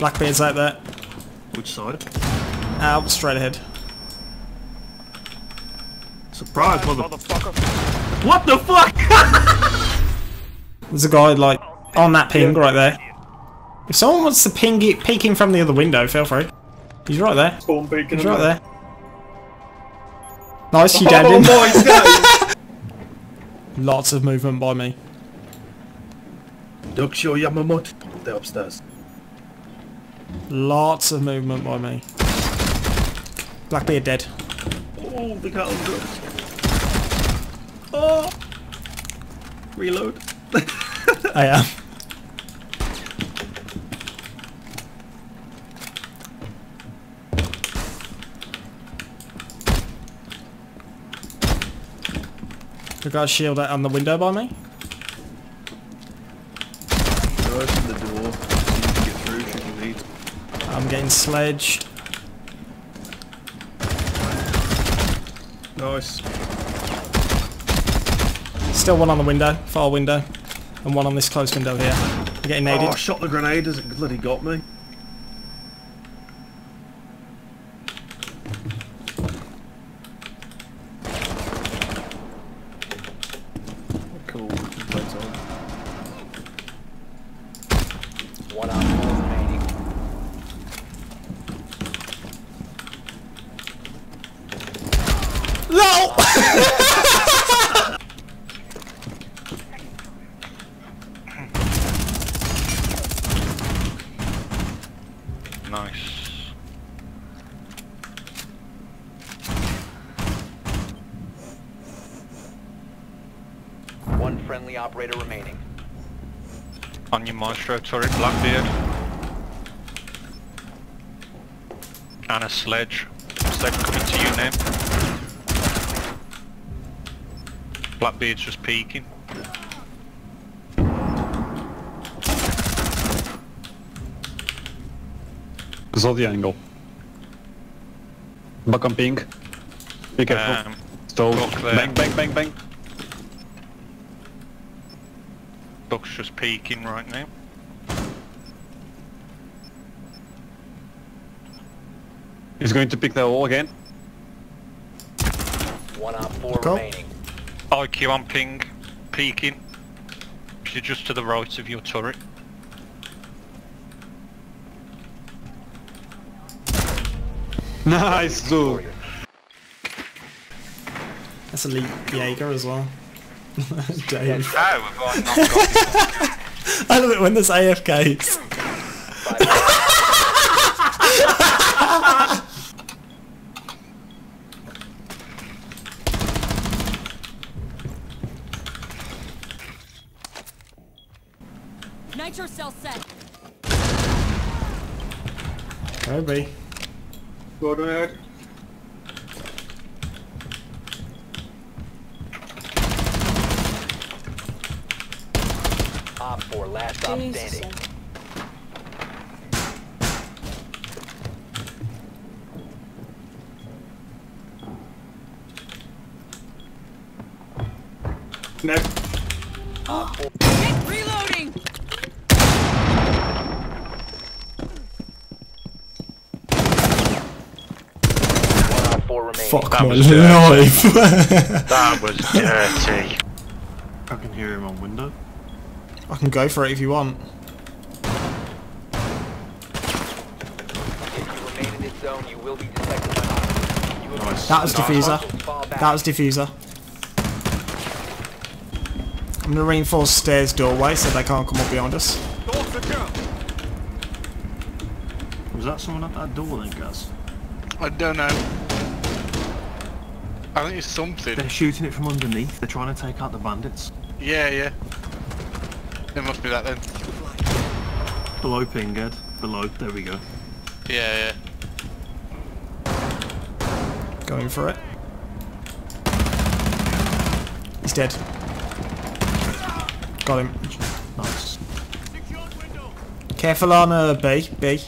Blackbeard's out there. Which side? Uh, out, straight ahead. Surprise, mother... What the fuck? There's a guy, like, on that ping right there. If someone wants to ping it, peek in from the other window, feel free. He's right there. Spawn beacon. He's right there. Nice, you downed Oh him. Lots of movement by me. Duxio Yamamoto. They're upstairs. Lots of movement by me. Blackbeard dead. Oh, him good. Oh! Reload. I am. We got a shield out on the window by me. Open the door. You can get through if you need. I'm getting sledged. Nice. Still one on the window, far window, and one on this close window here. I'm getting Oh, I shot the grenade as it bloody got me. Cool. That's all. One op four remaining. LOL! Nice. One friendly operator remaining. On your maestro turret, Blackbeard. And a sledge. Sledge coming to you now. Blackbeard's just peeking. Saw the angle. Back on ping. Be careful. Um, Stove. look there. Bang, bang, bang, bang. Duck's just peeking right now. He's going to pick the wall again. One op four Go. remaining. IQ on ping, peeking. You're just to the right of your turret. Nice, dude. That's elite Jaeger as well. Dave. How have I not got I love it when there's AFKs. Nitro cell set. Go B. Go ahead. Op four last op standing. Next. Op four Reloading. one op four remaining. Fuck That my was life. That was dirty. I can hear him on window. I can go for it if you want. If you remain in this zone, you will be detected by hostiles. You have Nice. That was diffuser. hostiles fall back. That was diffuser. I'm gonna reinforce stairs doorway so they can't come up behind us. Was that someone at that door then, Gaz? I don't know. I think it's something. They're shooting it from underneath. They're trying to take out the bandits. Yeah, yeah. It must be that then. Below ping, Ed. Below. There we go. Yeah, yeah. Going for it. He's dead. Got him. Nice. Careful on uh, B. B.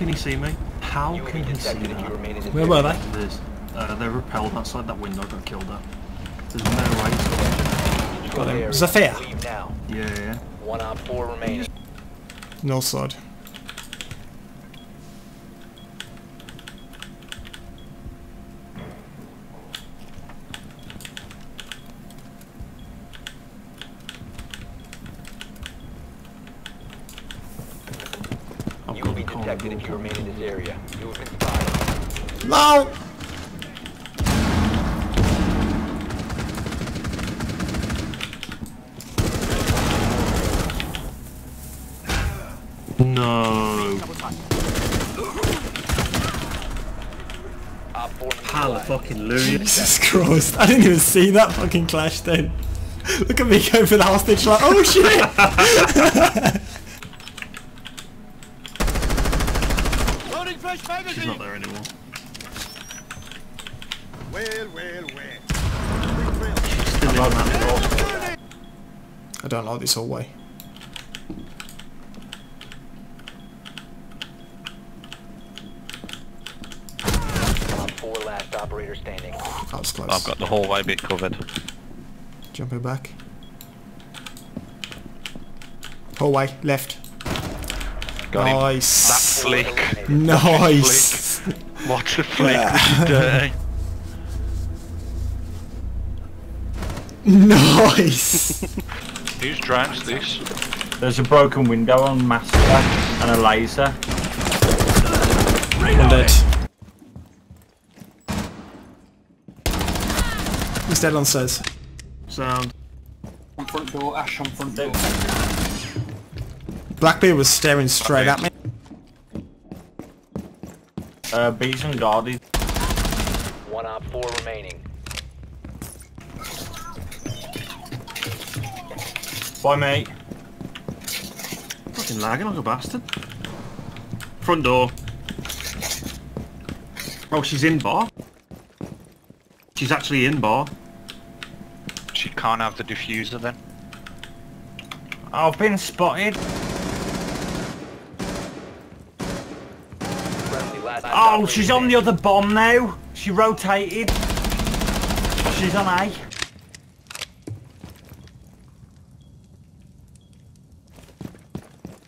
can he see me? How You can he see detected if you that? remain in Where were they? There's, uh, they're repelled outside that window, got killed at. There's no way to... Control him. area. Zafir. Leave now. Yeah, yeah. One op four remaining. No side. I've You will got be the corner detected if you remain in this area. You have been spotted. No! No. Op four Hallelujah. Jesus Christ, I didn't even see that fucking clash then. Look at me going for the hostage like, oh shit! She's not there anymore. Well, well, well. She's still in that door. I don't like this hallway. Four last operator standing. That was close. I've got the hallway bit covered. Jumping back. Hallway, left. Got him. nice. That flick. Nice. What a flick, this is dirty. nice. Whose drones this? There's a broken window on Master and a laser. One dead. He's dead on stairs. Sound. On front door, Ash on front door. Blackbeard was staring straight at me. Uh, Bees and guarded. One op four remaining. Bye, mate. Fucking lagging like a bastard. Front door. Oh, she's in bar. She's actually in bar. She can't have the diffuser then. I've been spotted. Friendly last Oh, operator she's on the other bomb now. She rotated. She's on A.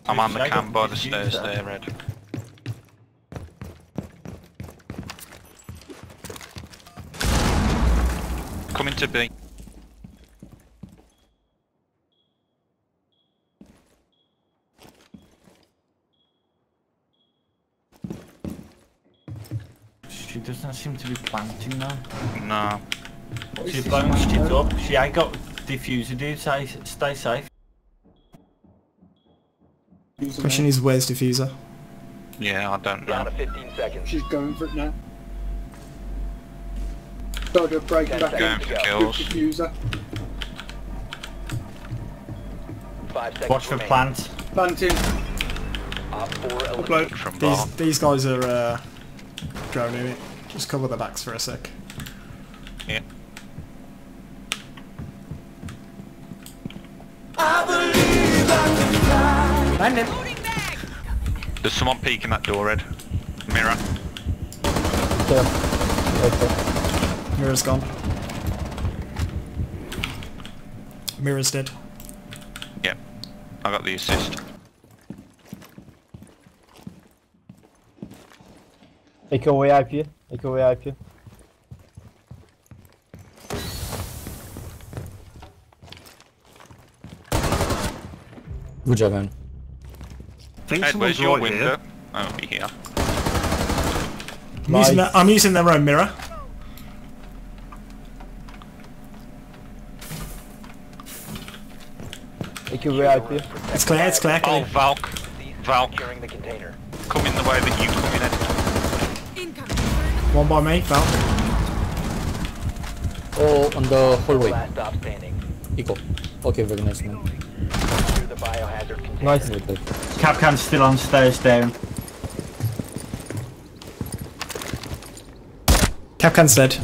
I'm on the Should cam go by the stairs there, Red. Coming to B. She doesn't seem to be planting now. No. She's bounced it up. She ain't got diffuser, dude. Stay, stay safe. Question is, where's diffuser? Yeah, I don't Down know. to 15 seconds. She's going for it now. Started breaking back Going in. for kills. Diffuser. Five seconds Watch for remaining. plant. Planting. Op four Upload. eliminated. From bar. These these guys are uh, droning it. Just cover the backs for a sec. Yeah. Find him. There's someone peeking that door, Red. Mirror. Mirror's gone. Mirror's dead. Yep. I got the assist. Ik wil weer IP. Ik wil weer IP. Good job, man. I think Ed, someone's where's your right window? here. It'll be here. I'm using, that, I'm using their own mirror. Ik wil weer IP. It's clear, it's clear. Oh, Valk. Valk. securing the. Come in the way that you come in, Ed. One by me, Val. Oh, on the hallway. Last stop standing. Eco. Okay, very nice, man. Secure the biohazard. Nice. Kapkan's still on stairs down. Kapkan's dead.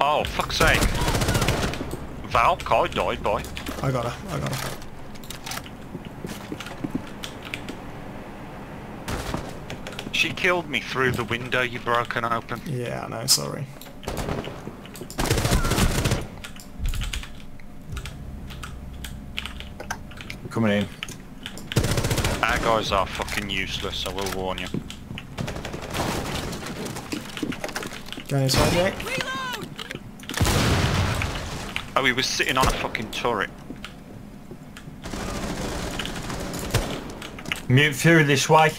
Oh, fuck's sake. Valkai died, boy. I got her. I got her. She killed me through the window you broken open. Yeah, I know. Sorry. Coming in. Our guys are fucking useless, I will warn you. Going inside, Jake. Oh, he was sitting on a fucking turret. Mute Fury this way.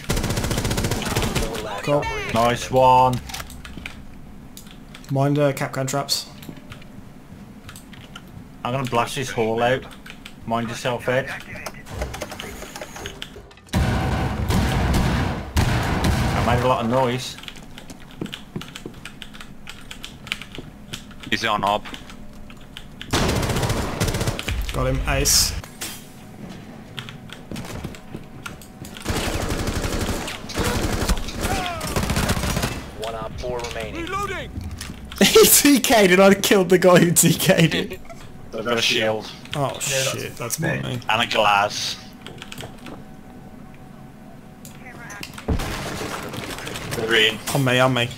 Four last Cool. Nice one. Mind uh, Kapkan traps. I'm gonna blast this hall out. Mind yourself, Ed. I made a lot of noise. Is it on Ob? Got him. Ace. One op four remaining. he TK'd and I killed the guy who TK'd it. I've got a shield. Oh shit, that's more me. And a glass. They're in. On me, on me.